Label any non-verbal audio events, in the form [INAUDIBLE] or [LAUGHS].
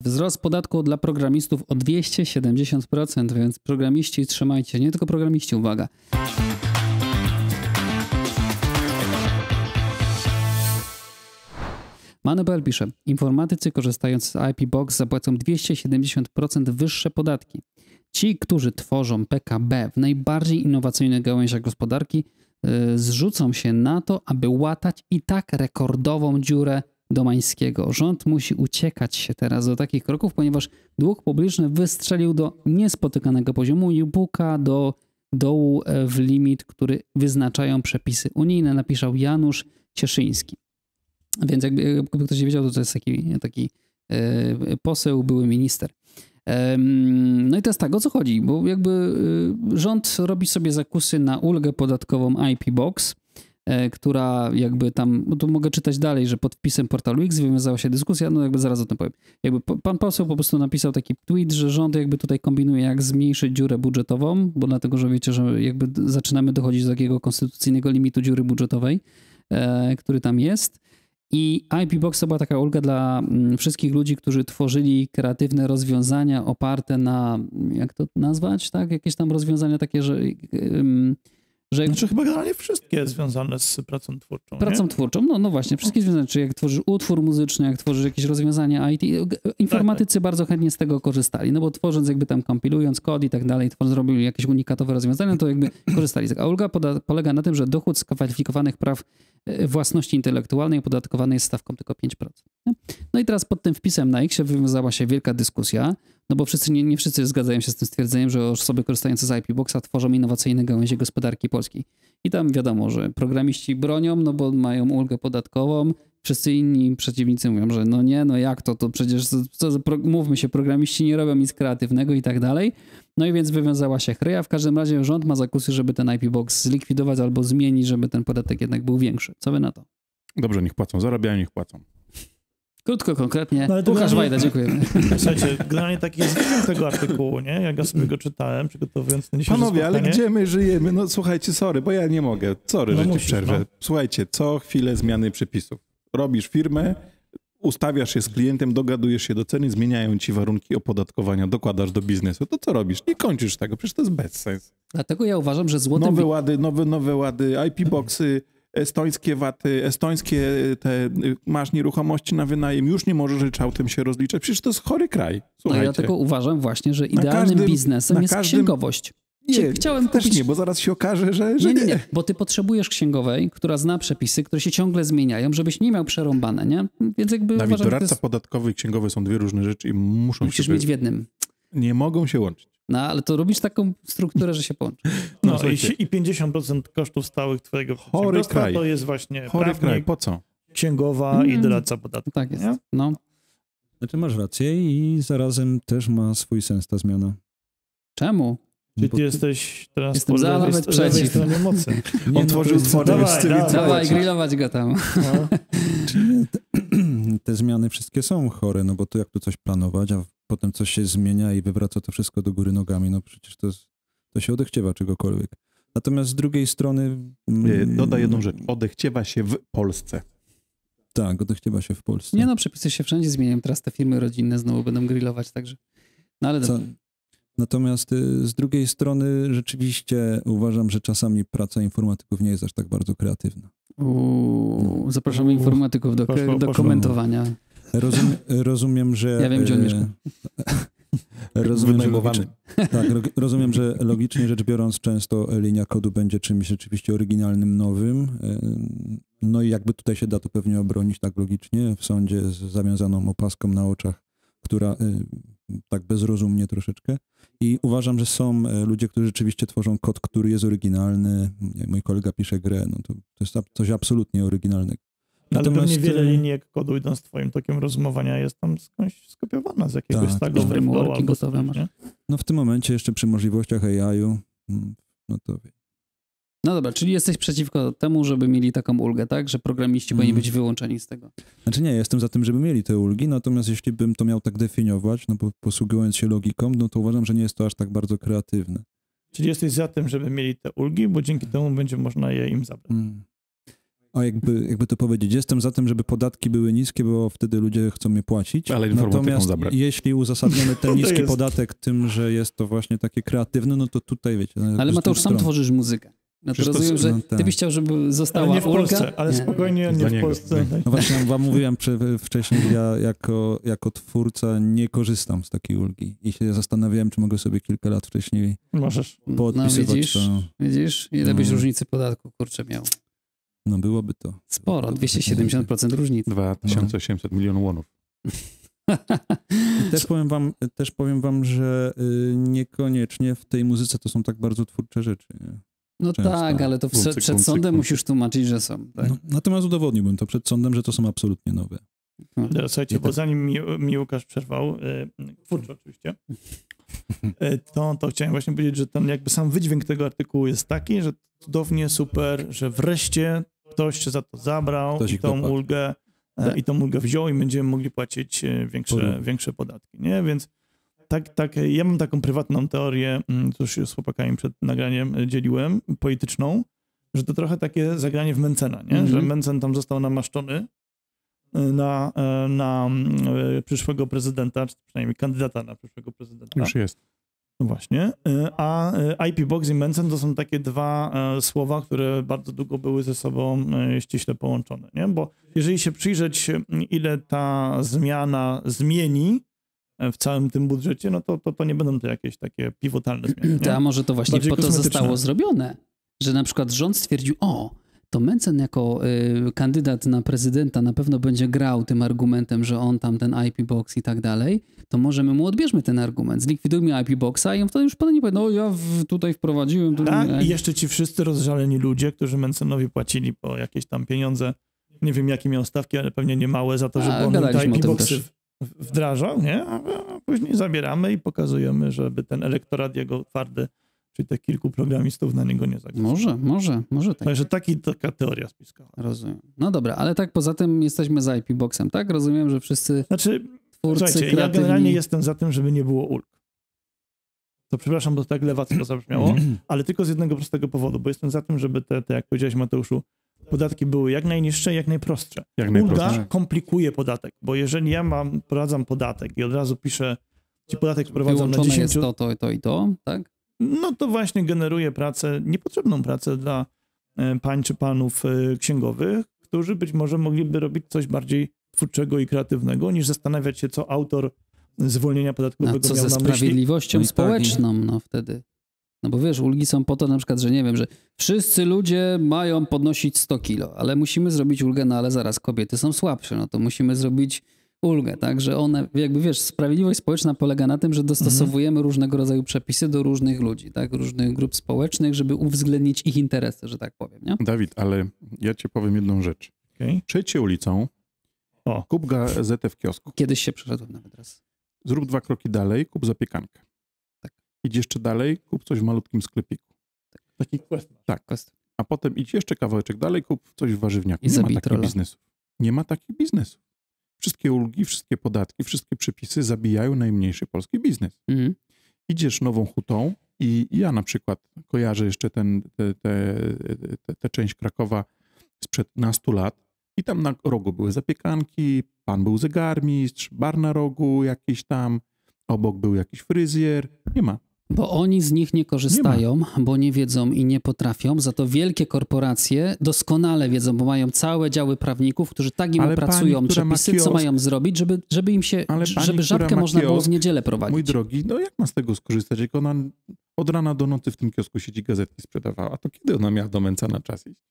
Wzrost podatku dla programistów o 270%, więc programiści trzymajcie, nie tylko programiści, uwaga. Manubel pisze, informatycy korzystając z IP Box zapłacą 270% wyższe podatki. Ci, którzy tworzą PKB w najbardziej innowacyjnych gałęziach gospodarki, yy, zrzucą się na to, aby łatać i tak rekordową dziurę Domańskiego. Rząd musi uciekać się teraz do takich kroków, ponieważ dług publiczny wystrzelił do niespotykanego poziomu i puka do dołu e, w limit, który wyznaczają przepisy unijne, napisał Janusz Cieszyński. Więc jakby, jakby ktoś nie wiedział, to to jest taki, taki e, poseł, były minister. No i teraz tak, o co chodzi? Bo jakby e, rząd robi sobie zakusy na ulgę podatkową IP Box, E, która jakby tam, no tu mogę czytać dalej, że pod wpisem portalu X wywiązała się dyskusja, no jakby zaraz o tym powiem. Jakby pan poseł po prostu napisał taki tweet, że rząd jakby tutaj kombinuje jak zmniejszyć dziurę budżetową, bo dlatego, że wiecie, że jakby zaczynamy dochodzić do takiego konstytucyjnego limitu dziury budżetowej, e, który tam jest. I IP Box to była taka ulga dla mm, wszystkich ludzi, którzy tworzyli kreatywne rozwiązania oparte na, jak to nazwać, tak? Jakieś tam rozwiązania takie, że że... Znaczy chyba generalnie wszystkie związane z pracą twórczą. Pracą nie? twórczą, no, no właśnie, wszystkie związane, czy jak tworzysz utwór muzyczny, jak tworzysz jakieś rozwiązania IT, informatycy tak, tak. bardzo chętnie z tego korzystali, no bo tworząc jakby tam kompilując kod i tak dalej, tworząc, zrobili jakieś unikatowe rozwiązania, to jakby [CLEARS THROAT] korzystali z tego. A ulga poda, polega na tym, że dochód z kwalifikowanych praw e, własności intelektualnej opodatkowany jest stawką tylko 5%. Nie? No i teraz pod tym wpisem na X wywiązała się wielka dyskusja, no bo wszyscy, nie, nie wszyscy zgadzają się z tym stwierdzeniem, że osoby korzystające z IP Boxa tworzą innowacyjne gałęzie gospodarki polskiej. I tam wiadomo, że programiści bronią, no bo mają ulgę podatkową, wszyscy inni przeciwnicy mówią, że no nie, no jak to, to przecież, co, mówmy się, programiści nie robią nic kreatywnego i tak dalej. No i więc wywiązała się chryja. W każdym razie rząd ma zakusy, żeby ten IP Box zlikwidować albo zmienić, żeby ten podatek jednak był większy. Co wy na to? Dobrze, niech płacą, zarabiają, niech płacą. Krótko, konkretnie. No, Łukasz Wajda, dziękuję. [LAUGHS] Słuchajcie, generalnie taki jest tego artykułu, nie? Jak ja sobie go czytałem, przygotowując ten Panowie, ale gdzie my żyjemy? No słuchajcie, sorry, bo ja nie mogę. Sorry, no, że musisz, ci przerwę. No. Słuchajcie, co chwilę zmiany przepisów. Robisz firmę, ustawiasz się z klientem, dogadujesz się do ceny, zmieniają ci warunki opodatkowania, dokładasz do biznesu. To co robisz? Nie kończysz tego, przecież to jest bez sensu. Dlatego ja uważam, że złote... Nowe łady, nowe, nowe łady, IP-boxy, estońskie waty, estońskie te, y, masz nieruchomości na wynajem, już nie możesz ryczałtem się rozliczać. Przecież to jest chory kraj. Słuchajcie. No ja tylko uważam właśnie, że idealnym każdym, biznesem jest każdym... księgowość. Nie, chciałem też kupić... nie, bo zaraz się okaże, że, że nie, nie, nie. Bo ty potrzebujesz księgowej, która zna przepisy, które się ciągle zmieniają, żebyś nie miał przerąbane, nie? Więc jakby Dawid, uważam, doradca jest... podatkowy i księgowy są dwie różne rzeczy i muszą Musisz się... mieć w jednym. Nie mogą się łączyć. No, ale to robisz taką strukturę, że się połączy. No, no i, i 50% kosztów stałych twojego Chory kraj. to jest właśnie Chory prawnik, kraj, po co? księgowa mm. i doradca podatku. Tak jest, nie? no. Znaczy masz rację i zarazem też ma swój sens ta zmiana. Czemu? Czyli ty jesteś teraz Jestem po za, nawet przeciw. stronie mocy. On tworzył no tworzy dawaj, dawaj, grillować go tam. No. Zmiany wszystkie są chore, no bo to jak tu coś planować, a potem coś się zmienia i wywraca to wszystko do góry nogami, no przecież to, to się odechciewa czegokolwiek. Natomiast z drugiej strony... Mm, Dodaj jedną rzecz. Odechciewa się w Polsce. Tak, odechciewa się w Polsce. Nie no, przepisy się wszędzie zmieniają. Teraz te firmy rodzinne znowu będą grillować, także... No ale... Co? Natomiast y, z drugiej strony rzeczywiście uważam, że czasami praca informatyków nie jest aż tak bardzo kreatywna. Uuu, zapraszamy informatyków do, poszło, do poszło. komentowania. Rozum, rozumiem, że... Ja wiem, gdzie on mieszka. [LAUGHS] Rozumiem, że logicznie, tak, rozumiem, że logicznie rzecz biorąc, często linia kodu będzie czymś rzeczywiście oryginalnym, nowym. E, no i jakby tutaj się da to pewnie obronić tak logicznie w sądzie z zawiązaną opaską na oczach, która e, tak bezrozumnie troszeczkę. I uważam, że są e, ludzie, którzy rzeczywiście tworzą kod, który jest oryginalny. Mój kolega pisze grę, no to, to jest coś absolutnie oryginalnego. Ale pewnie wiele e, linii kodu idąc twoim tokiem rozumowania jest tam skądś skopiowana z jakiegoś tak, tego frameworki gotowe masz. No w tym momencie jeszcze przy możliwościach AI-u, mm, no to no dobra, czyli jesteś przeciwko temu, żeby mieli taką ulgę, tak? Że programiści mm. powinni być wyłączeni z tego. Znaczy nie, jestem za tym, żeby mieli te ulgi, natomiast jeśli bym to miał tak definiować, no bo posługując się logiką, no to uważam, że nie jest to aż tak bardzo kreatywne. Czyli jesteś za tym, żeby mieli te ulgi, bo dzięki temu będzie można je im zabrać. Mm. A jakby, jakby to powiedzieć, jestem za tym, żeby podatki były niskie, bo wtedy ludzie chcą je płacić. Ale Natomiast zabrać. jeśli uzasadniamy [LAUGHS] ten niski podatek tym, że jest to właśnie takie kreatywne, no to tutaj wiecie. No, ale Mateusz, sam tworzysz muzykę. No to rozumiem, że no, tak. ty byś chciał, żeby została ale nie w Polsce, ale nie. spokojnie nie, nie w Polsce. No właśnie wam mówiłem wcześniej, ja jako, jako twórca nie korzystam z takiej ulgi i się zastanawiałem, czy mogę sobie kilka lat wcześniej Możesz. podpisywać no, widzisz, to. Widzisz, ile byś no. różnicy podatku, kurczę, miał. No byłoby to. Sporo, 270% różnicy. 2800 milionów łonów. też powiem, wam, też powiem wam, że y, niekoniecznie w tej muzyce to są tak bardzo twórcze rzeczy. Nie? No Często. tak, ale to przed, przed sądem musisz tłumaczyć, że są. Tak? No, natomiast udowodniłbym to przed sądem, że to są absolutnie nowe. No, słuchajcie, bo tak. zanim mi, mi Łukasz przerwał, y, twórczo oczywiście, y, to, to chciałem właśnie powiedzieć, że ten jakby sam wydźwięk tego artykułu jest taki, że cudownie, super, że wreszcie ktoś się za to zabrał ktoś i tą ulgę tak. i tą ulgę wziął i będziemy mogli płacić większe, większe podatki, nie? Więc tak, tak, ja mam taką prywatną teorię, mm, już się z chłopakami przed nagraniem dzieliłem, polityczną, że to trochę takie zagranie w Mencena, nie? Mm -hmm. że Mencen tam został namaszczony e, na, e, na mm, przyszłego prezydenta, czy przynajmniej kandydata na przyszłego prezydenta. Już jest. No właśnie. A IP Box i Mencen to są takie dwa słowa, które bardzo długo były ze sobą ściśle połączone, nie? Bo jeżeli się przyjrzeć, ile ta zmiana zmieni, w całym tym budżecie, no to, to, to nie będą to jakieś takie pivotalne zmiany. [CLEARS THROAT] Nie? A może to właśnie Bardziej po to zostało zrobione, że na przykład rząd stwierdził, o, to Mencen jako y, kandydat na prezydenta na pewno będzie grał tym argumentem, że on tam ten IP box i tak dalej, to możemy mu odbierzmy ten argument, zlikwidujmy IP boxa i on wtedy już potem nie powie, no ja w, tutaj wprowadziłem. Tutaj, tak, i jeszcze ci wszyscy rozżaleni ludzie, którzy Mencenowi płacili po jakieś tam pieniądze, nie wiem jakie miał stawki, ale pewnie nie małe za to, żeby on te IP boxy wdrażał, nie? A później zabieramy i pokazujemy, żeby ten elektorat jego twardy, czyli tych kilku programistów na niego nie zagłosował. Może, może, może tak. Także taki, taka teoria spiskowa. Rozumiem. No dobra, ale tak poza tym jesteśmy za IP Boxem, tak? Rozumiem, że wszyscy Znaczy, twórcy słuchajcie, kreatywni... ja generalnie jestem za tym, żeby nie było ulg. To przepraszam, bo to tak lewacko zabrzmiało, [CLEARS THROAT] ale tylko z jednego prostego powodu, bo jestem za tym, żeby te, te jak powiedziałeś Mateuszu, podatki były jak najniższe, jak najprostsze. Jak Ulga komplikuje podatek, bo jeżeli ja mam, prowadzam podatek i od razu piszę, ci podatek sprowadzam na 10... jest to, to, to i to, tak? No to właśnie generuje pracę, niepotrzebną pracę dla e, pań czy panów e, księgowych, którzy być może mogliby robić coś bardziej twórczego i kreatywnego, niż zastanawiać się, co autor zwolnienia podatkowego A co miał ze na myśli. sprawiedliwością no tak, społeczną, no wtedy. No bo wiesz, ulgi są po to na przykład, że nie wiem, że wszyscy ludzie mają podnosić 100 kilo, ale musimy zrobić ulgę, no ale zaraz kobiety są słabsze, no to musimy zrobić ulgę, tak, że one, jakby wiesz, sprawiedliwość społeczna polega na tym, że dostosowujemy mhm. różnego rodzaju przepisy do różnych ludzi, tak, różnych grup społecznych, żeby uwzględnić ich interesy, że tak powiem, nie? Dawid, ale ja ci powiem jedną rzecz. Okay. Przejdźcie ulicą, o. kup gazetę w kiosku. Kiedyś się przeszedłem nawet raz. Zrób dwa kroki dalej, kup zapiekankę. Idź jeszcze dalej, kup coś w malutkim sklepiku. Taki quest. Tak. Quest. A potem idź jeszcze kawałeczek dalej, kup coś w warzywniaku. I nie ma takich biznesów. Nie ma takich biznesów. Wszystkie ulgi, wszystkie podatki, wszystkie przepisy zabijają najmniejszy polski biznes. Mhm. Idziesz nową hutą i ja na przykład kojarzę jeszcze ten, tę te, te, te, część Krakowa sprzed nastu lat i tam na rogu były zapiekanki, pan był zegarmistrz, bar na rogu jakiś tam, obok był jakiś fryzjer. Nie ma. Bo oni z nich nie korzystają, nie bo nie wiedzą i nie potrafią. Za to wielkie korporacje doskonale wiedzą, bo mają całe działy prawników, którzy tak im opracują przepisy, kiosk... co mają zrobić, żeby, żeby im się, Ale żeby pani, żabkę można kiosk, było w niedzielę prowadzić. Mój drogi, no jak ma z tego skorzystać, jak ona od rana do nocy w tym kiosku siedzi gazetki sprzedawała, to kiedy ona miała do męca na czas iść?